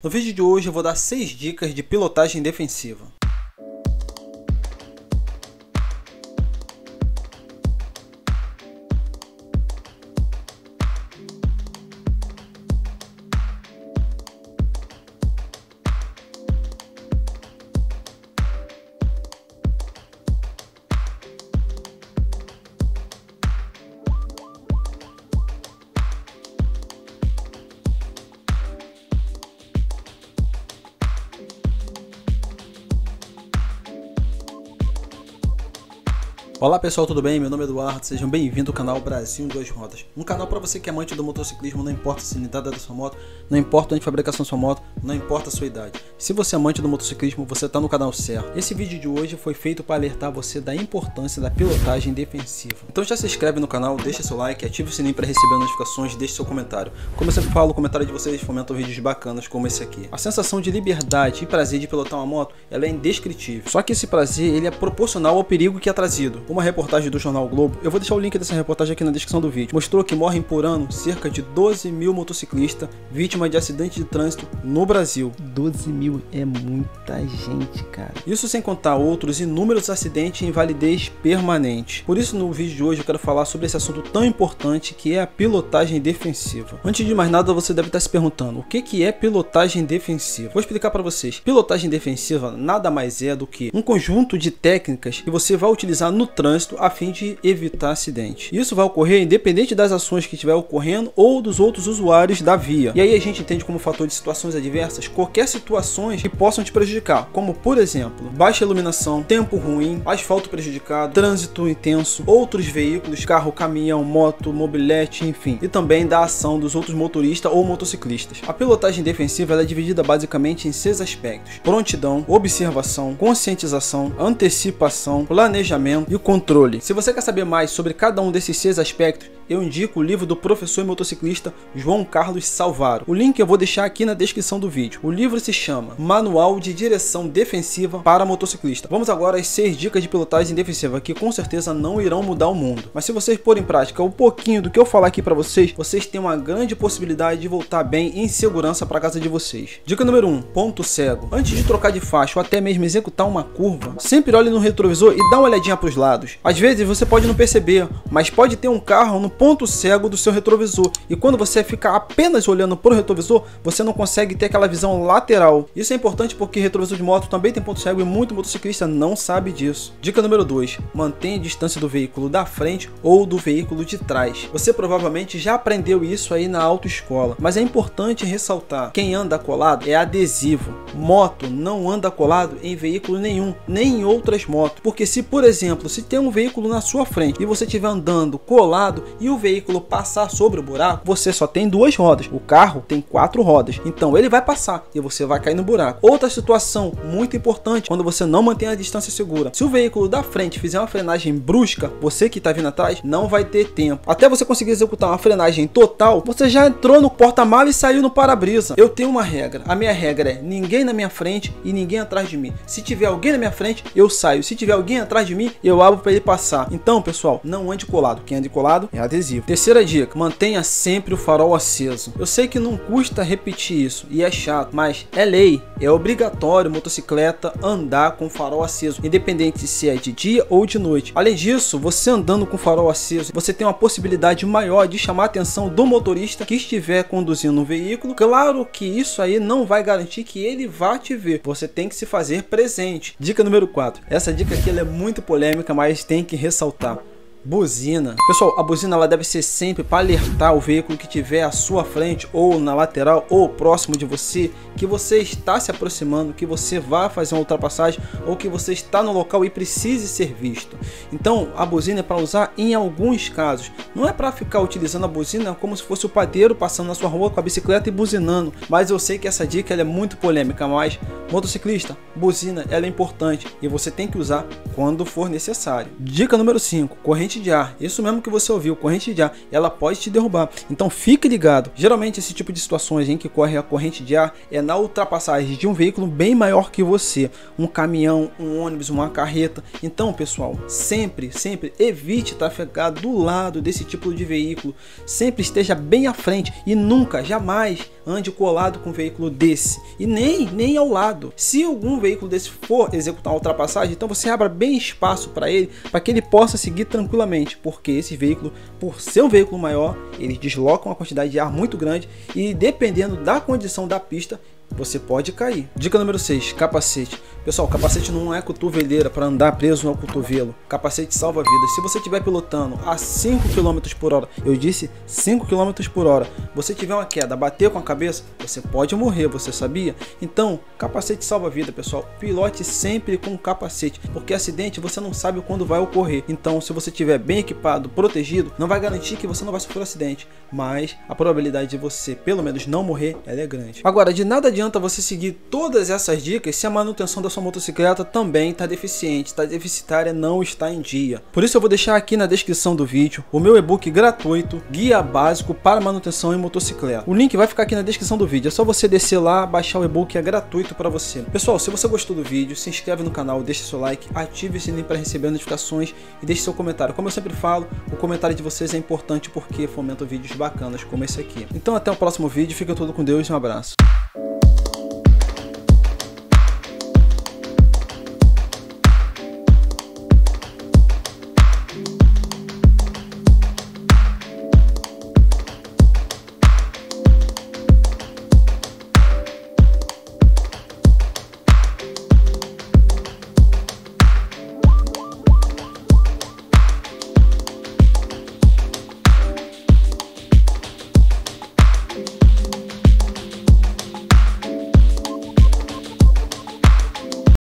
No vídeo de hoje eu vou dar 6 dicas de pilotagem defensiva. Olá pessoal, tudo bem? Meu nome é Eduardo, sejam bem-vindos ao canal Brasil em Duas Rodas. Um canal para você que é amante do motociclismo, não importa a cilindrada da sua moto, não importa onde fabricação da sua moto, não importa a sua idade. Se você é amante do motociclismo, você está no canal certo. Esse vídeo de hoje foi feito para alertar você da importância da pilotagem defensiva. Então já se inscreve no canal, deixa seu like, ative o sininho para receber notificações, deixe seu comentário. Como eu sempre falo, o comentário de vocês fomenta vídeos bacanas como esse aqui. A sensação de liberdade e prazer de pilotar uma moto, ela é indescritível. Só que esse prazer, ele é proporcional ao perigo que é trazido. Uma reportagem do jornal Globo, eu vou deixar o link dessa reportagem aqui na descrição do vídeo, mostrou que morrem por ano cerca de 12 mil motociclistas vítimas de acidentes de trânsito no Brasil. 12 mil é muita gente, cara. Isso sem contar outros inúmeros acidentes em validez permanente. Por isso, no vídeo de hoje, eu quero falar sobre esse assunto tão importante que é a pilotagem defensiva. Antes de mais nada, você deve estar se perguntando o que, que é pilotagem defensiva. Vou explicar para vocês. Pilotagem defensiva nada mais é do que um conjunto de técnicas que você vai utilizar no trânsito a fim de evitar acidente. Isso vai ocorrer independente das ações que estiver ocorrendo ou dos outros usuários da via. E aí a gente entende como fator de situações adversas qualquer situações que possam te prejudicar, como por exemplo, baixa iluminação, tempo ruim, asfalto prejudicado, trânsito intenso, outros veículos, carro, caminhão, moto, mobilete, enfim, e também da ação dos outros motoristas ou motociclistas. A pilotagem defensiva é dividida basicamente em seis aspectos: prontidão, observação, conscientização, antecipação, planejamento e controle. Se você quer saber mais sobre cada um desses seis aspectos, eu indico o livro do professor e motociclista João Carlos Salvaro. O link eu vou deixar aqui na descrição do vídeo. O livro se chama Manual de Direção Defensiva para Motociclista. Vamos agora às 6 dicas de pilotagem defensiva que com certeza não irão mudar o mundo. Mas se vocês porem em prática um pouquinho do que eu falar aqui para vocês, vocês têm uma grande possibilidade de voltar bem em segurança para casa de vocês. Dica número 1: um, ponto cego. Antes de trocar de faixa ou até mesmo executar uma curva, sempre olhe no retrovisor e dá uma olhadinha para os lados. Às vezes você pode não perceber, mas pode ter um carro no ponto cego do seu retrovisor. E quando você fica apenas olhando para o retrovisor, você não consegue ter aquela visão lateral. Isso é importante porque retrovisor de moto também tem ponto cego e muito motociclista não sabe disso. Dica número 2: mantenha a distância do veículo da frente ou do veículo de trás. Você provavelmente já aprendeu isso aí na autoescola, mas é importante ressaltar: quem anda colado é adesivo. Moto não anda colado em veículo nenhum, nem em outras motos. Porque se, por exemplo, se tem um veículo na sua frente e você estiver andando colado e o veículo passar sobre o buraco, você só tem duas rodas. O carro tem quatro rodas. Então ele vai passar e você vai cair no buraco. Outra situação muito importante quando você não mantém a distância segura. Se o veículo da frente fizer uma frenagem brusca, você que está vindo atrás não vai ter tempo. Até você conseguir executar uma frenagem total, você já entrou no porta-malas e saiu no para-brisa. Eu tenho uma regra. A minha regra é ninguém na minha frente e ninguém atrás de mim. Se tiver alguém na minha frente, eu saio. Se tiver alguém atrás de mim, eu abro para ele passar. Então, pessoal, não ande colado. Quem ande colado é adesivo. Terceira dica: mantenha sempre o farol aceso. Eu sei que não custa repetir isso e é chato, mas é lei, é obrigatório motocicleta andar com o farol aceso, independente se é de dia ou de noite. Além disso, você andando com o farol aceso, você tem uma possibilidade maior de chamar a atenção do motorista que estiver conduzindo um veículo. Claro que isso aí não vai garantir que ele vá te ver. Você tem que se fazer presente. Dica número 4. Essa dica aqui é muito polêmica, mas tem que ressaltar. Buzina. Pessoal, a buzina ela deve ser sempre para alertar o veículo que tiver à sua frente ou na lateral ou próximo de você que você está se aproximando, que você vai fazer uma ultrapassagem ou que você está no local e precise ser visto. Então, a buzina é para usar em alguns casos. Não é para ficar utilizando a buzina como se fosse o padeiro passando na sua rua com a bicicleta e buzinando. Mas eu sei que essa dica é muito polêmica, mas Motociclista, buzina ela é importante e você tem que usar quando for necessário. Dica número 5, corrente de ar. Isso mesmo que você ouviu, corrente de ar, ela pode te derrubar. Então fique ligado. Geralmente esse tipo de situações em que corre a corrente de ar é na ultrapassagem de um veículo bem maior que você, um caminhão, um ônibus, uma carreta. Então, pessoal, sempre, sempre evite trafegar do lado desse tipo de veículo. Sempre esteja bem à frente e nunca, jamais ande colado com um veículo desse e nem nem ao lado. Se algum veículo desse for executar uma ultrapassagem, então você abra bem espaço para ele, para que ele possa seguir tranquilamente, porque esse veículo, por ser um veículo maior, eles deslocam uma quantidade de ar muito grande e dependendo da condição da pista, você pode cair. Dica número 6, capacete. Pessoal, capacete não é cotoveleira para andar preso no cotovelo. Capacete salva vidas. Se você estiver pilotando a 5 km por hora, eu disse 5 km por hora, você tiver uma queda, bater com a cabeça, você pode morrer, você sabia? Então, capacete salva vida, pessoal. Pilote sempre com capacete, porque acidente você não sabe quando vai ocorrer. Então, se você estiver bem equipado, protegido, não vai garantir que você não vai sofrer um acidente, mas a probabilidade de você, pelo menos, não morrer, é grande. Agora, de nada adianta você seguir todas essas dicas se a manutenção da sua motocicleta também está deficiente, está deficitária, não está em dia. Por isso eu vou deixar aqui na descrição do vídeo o meu e-book gratuito, Guia Básico para Manutenção em Motocicleta. O link vai ficar aqui na descrição do vídeo, é só você descer lá, baixar o e-book, é gratuito para você. Pessoal, se você gostou do vídeo, se inscreve no canal, deixe seu like, ative o sininho para receber notificações e deixe seu comentário. Como eu sempre falo, o comentário de vocês é importante porque fomenta vídeos bacanas como esse aqui. Então até o próximo vídeo, fica tudo com Deus e um abraço.